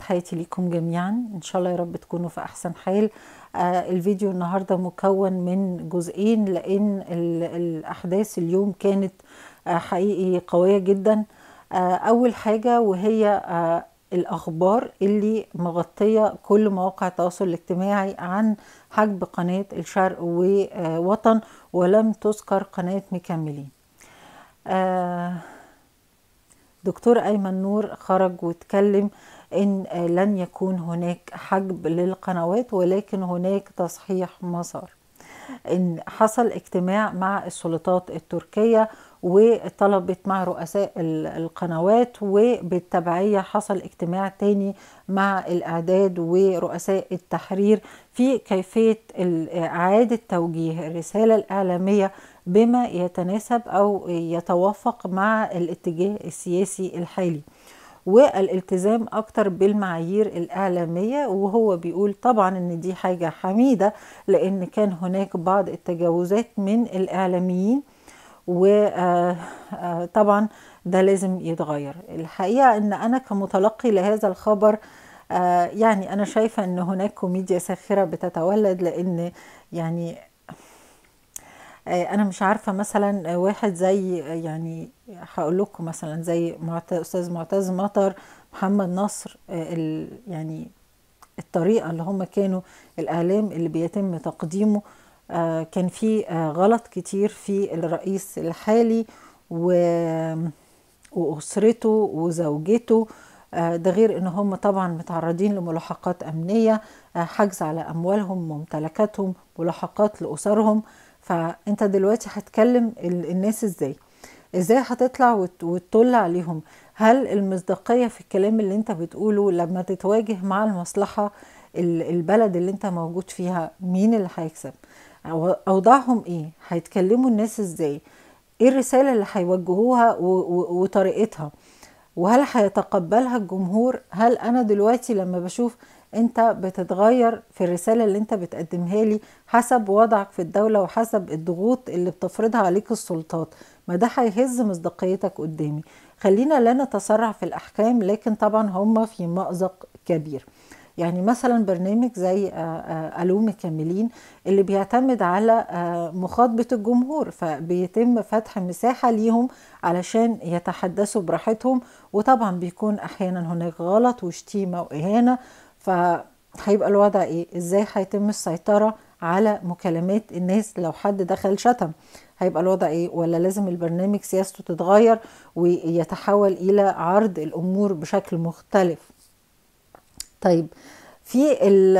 تحياتي ليكم جميعا. إن شاء الله يا رب تكونوا في أحسن حال. آه الفيديو النهارده مكون من جزئين لأن الأحداث اليوم كانت آه حقيقي قوية جدا. آه أول حاجة وهي آه الأخبار اللي مغطية كل مواقع التواصل الاجتماعي عن حجب قناة الشرق ووطن ولم تذكر قناة مكملين. آه دكتور أيمن نور خرج واتكلم. إن لن يكون هناك حجب للقنوات ولكن هناك تصحيح مسار. إن حصل اجتماع مع السلطات التركية وطلبت مع رؤساء القنوات وبالتبعية حصل اجتماع تاني مع الإعداد ورؤساء التحرير في كيفية إعادة توجيه الرسالة الإعلامية بما يتناسب أو يتوافق مع الاتجاه السياسي الحالي. والالتزام أكتر بالمعايير الإعلامية وهو بيقول طبعا إن دي حاجة حميدة لأن كان هناك بعض التجاوزات من الإعلاميين وطبعا ده لازم يتغير. الحقيقة إن أنا كمتلقي لهذا الخبر يعني أنا شايفة إن هناك كوميديا ساخرة بتتولد لأن يعني أنا مش عارفة مثلا واحد زي يعني هقول لكم مثلا زي أستاذ معتز مطر محمد نصر يعني الطريقة اللي هم كانوا الإعلام اللي بيتم تقديمه آه كان في آه غلط كتير في الرئيس الحالي و... وأسرته وزوجته. آه ده غير إن هم طبعا متعرضين لملاحقات أمنية حجز على أموالهم ممتلكاتهم ملاحقات لأسرهم. فأنت دلوقتي هتكلم الناس إزاي؟ إزاي هتطلع وت... وتطل عليهم؟ هل المصداقية في الكلام اللي أنت بتقوله لما تتواجه مع المصلحة البلد اللي أنت موجود فيها مين اللي هيكسب؟ أوضاعهم إيه؟ هيتكلموا الناس إزاي؟ إيه الرسالة اللي هيوجهوها وطريقتها؟ وهل هيتقبلها الجمهور؟ هل أنا دلوقتي لما بشوف انت بتتغير في الرسالة اللي انت بتقدمها لي حسب وضعك في الدولة وحسب الضغوط اللي بتفرضها عليك السلطات. ما ده هيهز مصداقيتك قدامي. خلينا لا نتسرع في الأحكام لكن طبعا هم في مأزق كبير. يعني مثلا برنامج زي ألو مكملين اللي بيعتمد على مخاطبة الجمهور فبيتم فتح مساحة ليهم علشان يتحدثوا براحتهم. وطبعا بيكون أحيانا هناك غلط وشتيمة وإهانة فهيبقى الوضع إيه؟ إزاي هيتم السيطرة على مكالمات الناس لو حد دخل شتم؟ هيبقى الوضع إيه؟ ولا لازم البرنامج سياسته تتغير ويتحول إلى عرض الأمور بشكل مختلف؟ طيب في ال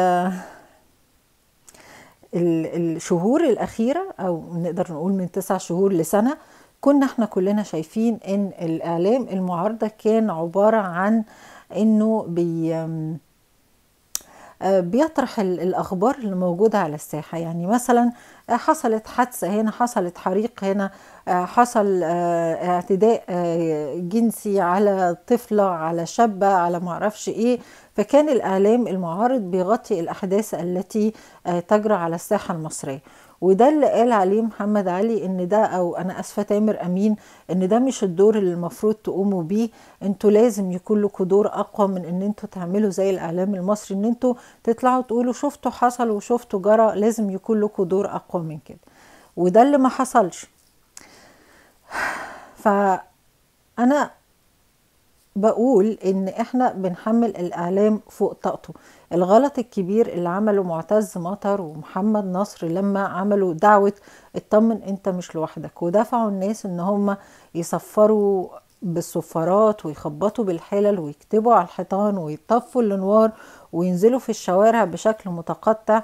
الشهور الأخيرة أو نقدر نقول من تسع شهور لسنة كنا إحنا كلنا شايفين إن الإعلام المعارضة كان عبارة عن إنه بي بيطرح الأخبار اللي موجودة على الساحة. يعني مثلا حصلت حادثة هنا حصلت حريق هنا حصل اعتداء جنسي على طفلة على شابة على معرفش إيه. فكان الإعلام المعارض بيغطي الأحداث التي تجرى على الساحة المصرية. وده اللي قال عليه محمد علي إن ده أو أنا آسفة تامر أمين إن ده مش الدور اللي المفروض تقوموا بيه. أنتوا لازم يكون لكم دور أقوى من إن أنتوا تعملوا زي الإعلام المصري إن أنتوا تطلعوا تقولوا شفتوا حصل وشفتوا جرى لازم يكون لكم دور أقوى من كده. وده اللي ما حصلش. فانا بقول إن إحنا بنحمل الإعلام فوق طاقته. الغلط الكبير اللي عمله معتز مطر ومحمد نصر لما عملوا دعوة اطمن أنت مش لوحدك ودفعوا الناس إن هم يصفروا بالصفارات ويخبطوا بالحلل ويكتبوا على الحيطان ويطفوا الأنوار وينزلوا في الشوارع بشكل متقطع.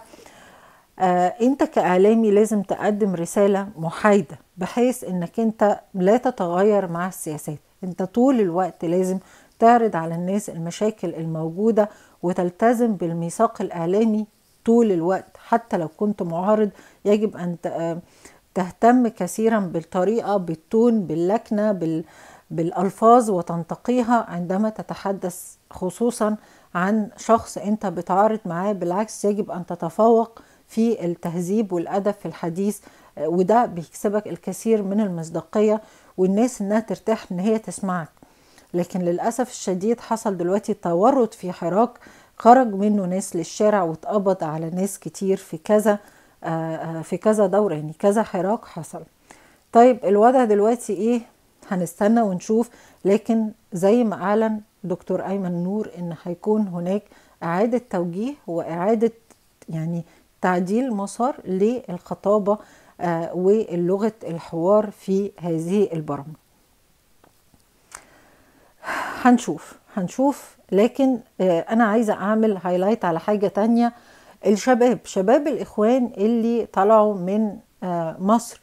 آه أنت كإعلامي لازم تقدم رسالة محايدة بحيث إنك أنت لا تتغير مع السياسات. انت طول الوقت لازم تعرض على الناس المشاكل الموجودة وتلتزم بالميثاق الإعلامي طول الوقت. حتى لو كنت معارض يجب أن تهتم كثيرا بالطريقة بالتون باللكنة بال بالألفاظ وتنتقيها عندما تتحدث خصوصا عن شخص أنت بتعارض معاه. بالعكس يجب أن تتفوق في التهذيب والأدب في الحديث وده بيكسبك الكثير من المصداقية والناس إنها ترتاح إن هي تسمعك. لكن للأسف الشديد حصل دلوقتي تورط في حراك خرج منه ناس للشارع واتقبض على ناس كتير في كذا في كذا دورة يعني كذا حراك حصل. طيب الوضع دلوقتي إيه؟ هنستنى ونشوف. لكن زي ما أعلن دكتور أيمن نور إن هيكون هناك إعادة توجيه وإعادة يعني تعديل مسار للخطابة آه ولغة الحوار في هذه البرامج هنشوف هنشوف لكن آه أنا عايزة أعمل هايلايت على حاجة تانية. الشباب شباب الإخوان اللي طلعوا من آه مصر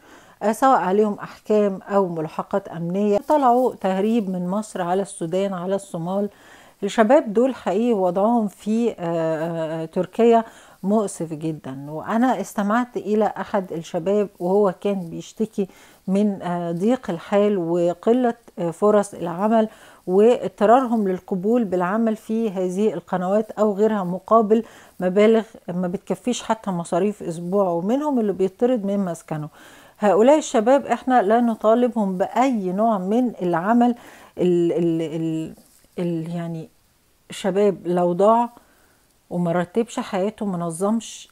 سواء عليهم أحكام أو ملاحقات أمنية طلعوا تهريب من مصر على السودان على الصومال. الشباب دول حقيقي وضعهم في تركيا مؤسف جدا. وأنا استمعت إلى أحد الشباب وهو كان بيشتكي من ضيق الحال وقلة فرص العمل واضطرارهم للقبول بالعمل في هذه القنوات أو غيرها مقابل مبالغ ما بتكفيش حتى مصاريف أسبوع ومنهم اللي بيطرد من مسكنه. هؤلاء الشباب إحنا لا نطالبهم بأي نوع من العمل ال ال ال ال يعني شباب لو ضاع وما رتبش حياته ما نظمش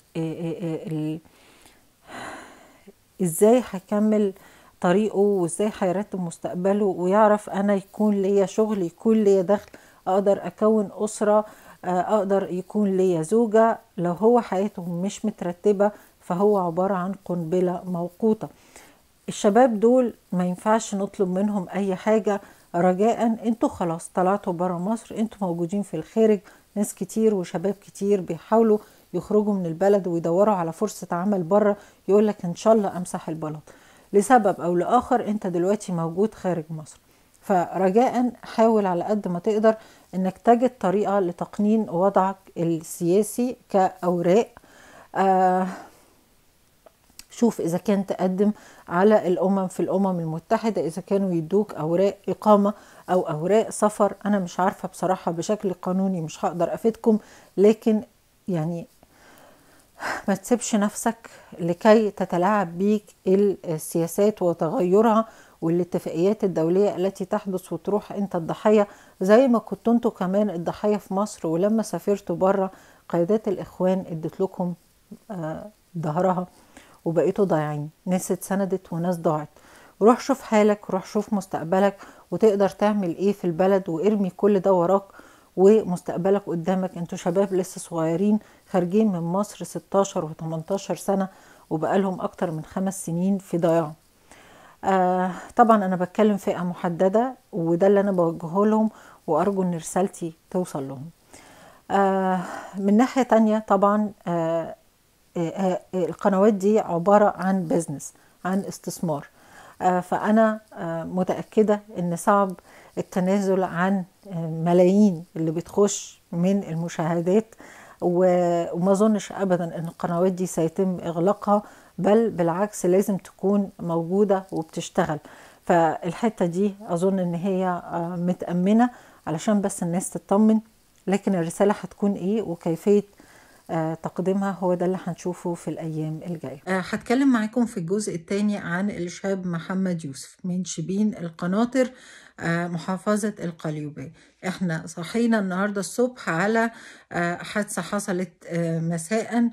إزاي هيكمل طريقه وإزاي هيرتب مستقبله ويعرف أنا يكون ليا شغل يكون ليا دخل أقدر أكون أسرة أقدر يكون ليا زوجة. لو هو حياته مش مترتبة فهو عبارة عن قنبلة موقوتة. الشباب دول ما ينفعش نطلب منهم أي حاجة. رجاء أنتوا خلاص طلعتوا برا مصر أنتوا موجودين في الخارج ناس كتير وشباب كتير بيحاولوا يخرجوا من البلد ويدوروا على فرصة عمل بره يقولك إن شاء الله أمسح البلد. لسبب أو لآخر أنت دلوقتي موجود خارج مصر. فرجاء حاول على قد ما تقدر إنك تجد طريقة لتقنين وضعك السياسي كأوراق. آه شوف إذا كان تقدم على الأمم في الأمم المتحدة إذا كانوا يدوك أوراق إقامة أو أوراق سفر أنا مش عارفة بصراحة بشكل قانوني مش هقدر أفيدكم لكن يعني ما تسيبش نفسك لكي تتلاعب بيك السياسات وتغيرها والاتفاقيات الدولية التي تحدث وتروح أنت الضحية. زي ما كنت أنتوا كمان الضحية في مصر ولما سافرتوا بره قيادات الإخوان ادت لكم آه ظهرها. وبقيتوا ضايعين. ناس اتسندت وناس ضاعت. روح شوف حالك روح شوف مستقبلك وتقدر تعمل إيه في البلد وارمي كل ده وراك ومستقبلك قدامك. أنتوا شباب لسه صغيرين خارجين من مصر 16 و18 سنة وبقالهم أكتر من خمس سنين في ضياع. آه طبعا أنا بتكلم فئة محددة وده اللي أنا بوجهه لهم وأرجو إن رسالتي توصل لهم. آه من ناحية تانية طبعا آه القنوات دي عبارة عن بزنس عن استثمار. فأنا متأكدة أن صعب التنازل عن ملايين اللي بتخش من المشاهدات وما ظنش أبدا أن القنوات دي سيتم إغلاقها بل بالعكس لازم تكون موجودة وبتشتغل. فالحتة دي أظن أن هي متأمنة علشان بس الناس تطمن. لكن الرسالة هتكون إيه وكيفية تقديمها هو ده اللي هنشوفه في الأيام الجاية. هتكلم معاكم في الجزء الثاني عن الشاب محمد يوسف من شبين القناطر محافظة القليوبية. إحنا صحينا النهاردة الصبح على حادثة حصلت مساء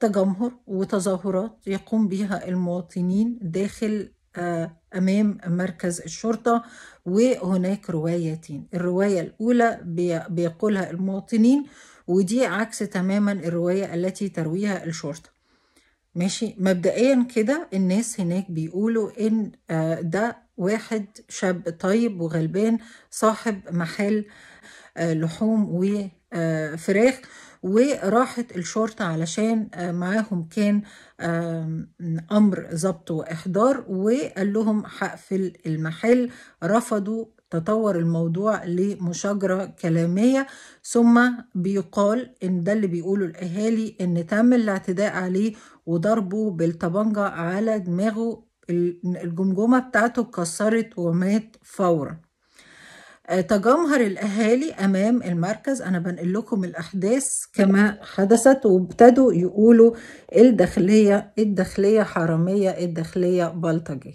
تجمهر وتظاهرات يقوم بها المواطنين داخل أمام مركز الشرطة وهناك روايتين. الرواية الأولى بيقولها المواطنين ودي عكس تماما الرواية التي ترويها الشرطة. ماشي؟ مبدئيا كده الناس هناك بيقولوا إن ده واحد شاب طيب وغلبان صاحب محل لحوم وفراخ وراحت الشرطة علشان معاهم كان أمر ضبط وإحضار وقال لهم هقفل المحل. رفضوا تطور الموضوع لمشاجرة كلامية. ثم بيقال إن ده اللي بيقوله الأهالي إن تم الاعتداء عليه وضربه بالطبنجة على دماغه. الجمجمة بتاعته اتكسرت ومات فورا. تجمهر الأهالي أمام المركز. أنا بنقل لكم الأحداث كما حدثت وابتدوا يقولوا الداخلية الداخلية حرامية الداخلية بلطجية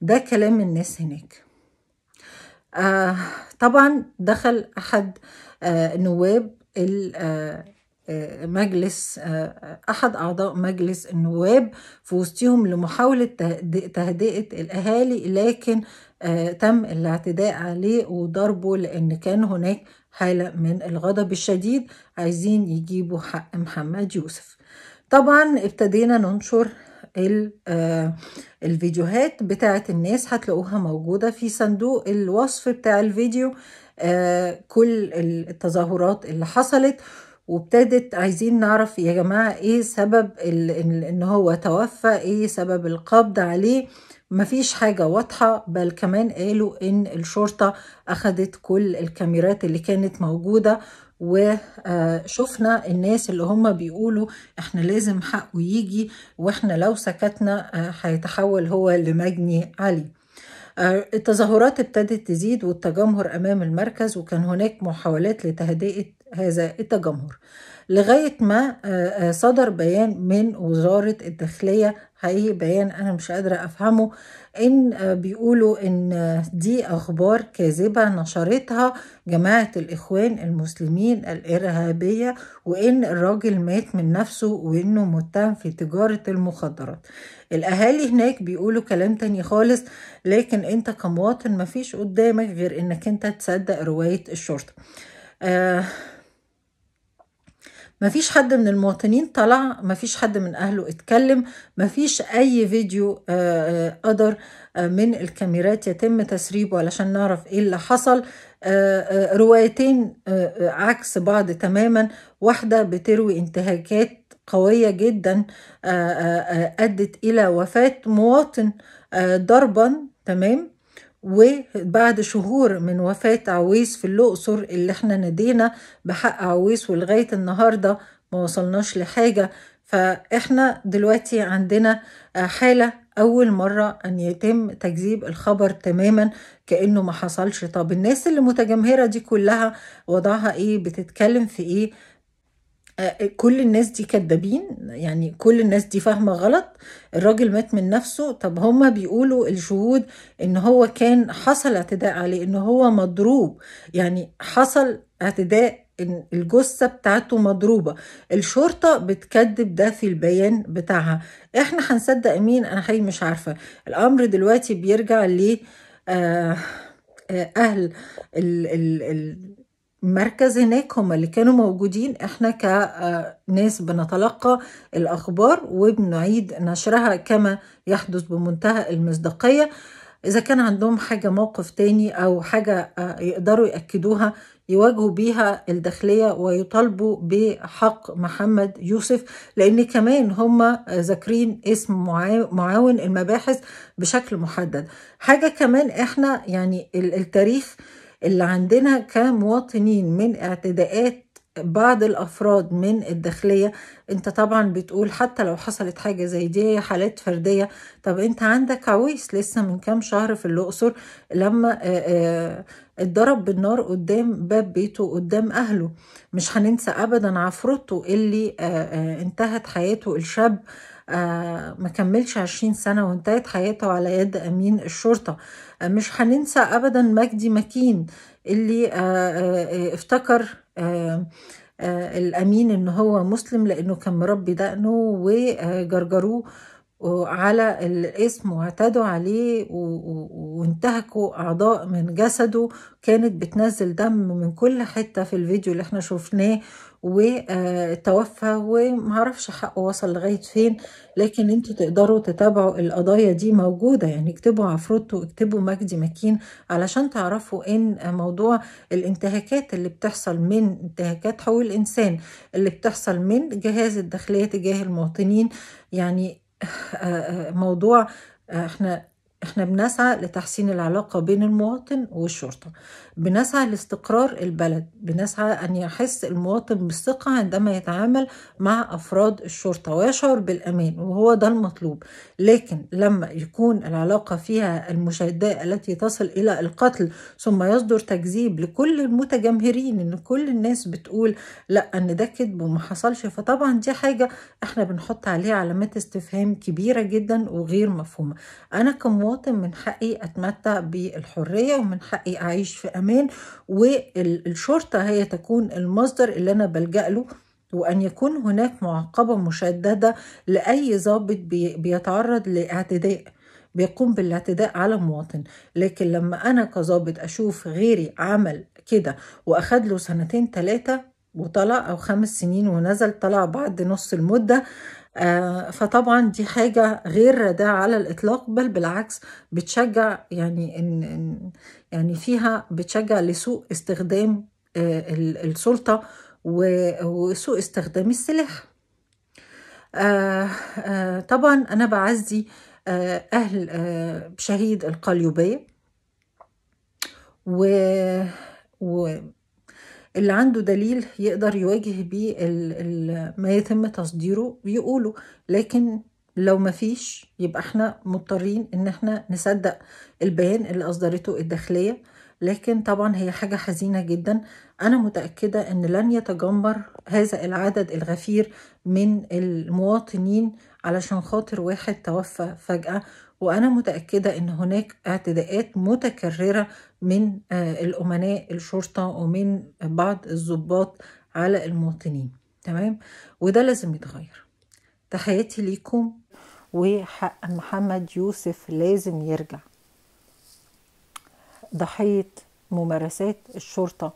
ده كلام الناس هناك. آه طبعا دخل أحد آه نواب مجلس أحد أعضاء مجلس النواب في وسطهم لمحاولة تهدئة الأهالي لكن تم الاعتداء عليه وضربه لأن كان هناك حالة من الغضب الشديد. عايزين يجيبوا حق محمد يوسف. طبعا ابتدينا ننشر الفيديوهات بتاعت الناس هتلاقوها موجودة في صندوق الوصف بتاع الفيديو. كل التظاهرات اللي حصلت. وابتدت عايزين نعرف يا جماعة إيه سبب إن هو توفى إيه سبب القبض عليه. مفيش حاجة واضحة بل كمان قالوا إن الشرطة أخدت كل الكاميرات اللي كانت موجودة وشفنا الناس اللي هم بيقولوا إحنا لازم حقه يجي وإحنا لو سكتنا هيتحول هو لمجني علي. التظاهرات ابتدت تزيد والتجمهر أمام المركز وكان هناك محاولات لتهدئة هذا التجمهر لغاية ما صدر بيان من وزارة الداخلية حقيقي بيان أنا مش قادرة أفهمه إن بيقولوا إن دي أخبار كاذبة نشرتها جماعة الإخوان المسلمين الإرهابية وإن الراجل مات من نفسه وإنه متهم في تجارة المخدرات. الأهالي هناك بيقولوا كلام تاني خالص لكن أنت كمواطن مفيش قدامك غير إنك أنت تصدق رواية الشرطة. آه مفيش حد من المواطنين طلع مفيش حد من أهله اتكلم مفيش أي فيديو قدر من الكاميرات يتم تسريبه علشان نعرف إيه اللي حصل. روايتين عكس بعض تماما. واحدة بتروي انتهاكات قوية جدا أدت إلى وفاة مواطن ضربا تمام؟ وبعد شهور من وفاة عويس في الأقصر اللي إحنا نادينا بحق عويس ولغاية النهاردة ما وصلناش لحاجة. فاحنا دلوقتي عندنا حالة أول مرة أن يتم تكذيب الخبر تماما كأنه ما حصلش. طب الناس اللي متجمهرة دي كلها وضعها إيه؟ بتتكلم في إيه؟ كل الناس دي كدابين يعني كل الناس دي فاهمة غلط. الراجل مات من نفسه. طب هما بيقولوا الشهود إن هو كان حصل اعتداء عليه إن هو مضروب. يعني حصل اعتداء إن الجثة بتاعته مضروبة. الشرطة بتكذب ده في البيان بتاعها. إحنا هنصدق مين؟ أنا حقيقي مش عارفة. الأمر دلوقتي بيرجع ل آه أهل ال ال ال مركز هناك هم اللي كانوا موجودين. إحنا كناس بنتلقى الأخبار وبنعيد نشرها كما يحدث بمنتهى المصداقية. إذا كان عندهم حاجة موقف تاني أو حاجة يقدروا يأكدوها يواجهوا بيها الداخلية ويطالبوا بحق محمد يوسف لأن كمان هم ذاكرين اسم معاون المباحث بشكل محدد. حاجة كمان إحنا يعني التاريخ اللي عندنا كمواطنين من اعتداءات بعض الأفراد من الداخلية أنت طبعا بتقول حتى لو حصلت حاجة زي دي حالات فردية. طب أنت عندك عويس لسه من كام شهر في الأقصر لما اتضرب بالنار قدام باب بيته قدام أهله. مش هننسى ابدا عفرته اللي انتهت حياته. الشاب آه ما كملش عشرين سنة وانتهت حياته على يد أمين الشرطة. آه مش هننسى أبدا مجدي مكين اللي آه افتكر الأمين إن هو مسلم لأنه كان مربي دقنه وجرجروه على الاسم واعتدوا عليه وانتهكوا أعضاء من جسده. كانت بتنزل دم من كل حتة في الفيديو اللي إحنا شفناه وتوفى ومعرفش حقه وصل لغاية فين لكن أنتوا تقدروا تتابعوا القضايا دي موجودة. يعني اكتبوا عفروتو اكتبوا مجدي مكين علشان تعرفوا ان موضوع الانتهاكات اللي بتحصل من انتهاكات حقوق الإنسان اللي بتحصل من جهاز الداخلية تجاه المواطنين. يعني موضوع إحنا إحنا بنسعى لتحسين العلاقة بين المواطن والشرطة. بنسعى لاستقرار البلد بنسعى أن يحس المواطن بالثقة عندما يتعامل مع أفراد الشرطة ويشعر بالأمان وهو ده المطلوب. لكن لما يكون العلاقة فيها المشادة التي تصل إلى القتل ثم يصدر تكذيب لكل المتجمهرين إن كل الناس بتقول لأ أن ده كذب وما حصلش فطبعا دي حاجة إحنا بنحط عليها علامات استفهام كبيرة جدا وغير مفهومة. أنا كمواطن من حقي أتمتع بالحرية ومن حقي أعيش في أمان والشرطة هي تكون المصدر اللي أنا بلجأ له وأن يكون هناك معاقبة مشددة لأي ضابط بي- بيتعرض لاعتداء بيقوم بالاعتداء على مواطن. لكن لما أنا كظابط أشوف غيري عمل كده وأخد له سنتين ثلاثة وطلع أو خمس سنين ونزل طلع بعد نص المدة آه، فطبعا دي حاجة غير رادعة على الإطلاق بل بالعكس بتشجع يعني إن إن- يعني فيها بتشجع لسوء استخدام آه، ال- السلطة وسوء استخدام السلاح. آه آه طبعا أنا بعزي أهل شهيد القليوبية. و, اللي عنده دليل يقدر يواجه بيه ما يتم تصديره بيقوله. لكن لو ما فيش يبقى إحنا مضطرين إن إحنا نصدق البيان اللي أصدرته الداخلية. لكن طبعا هي حاجة حزينة جدا. أنا متأكدة إن لن يتجمر هذا العدد الغفير من المواطنين علشان خاطر واحد توفى فجأة. وأنا متأكدة إن هناك اعتداءات متكررة من آه، الأمناء الشرطة ومن بعض الضباط على المواطنين. تمام؟ وده لازم يتغير. تحياتي ليكم. وحق محمد يوسف لازم يرجع. ضحية ممارسات الشرطة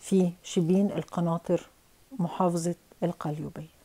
في شبين القناطر محافظة القليوبية.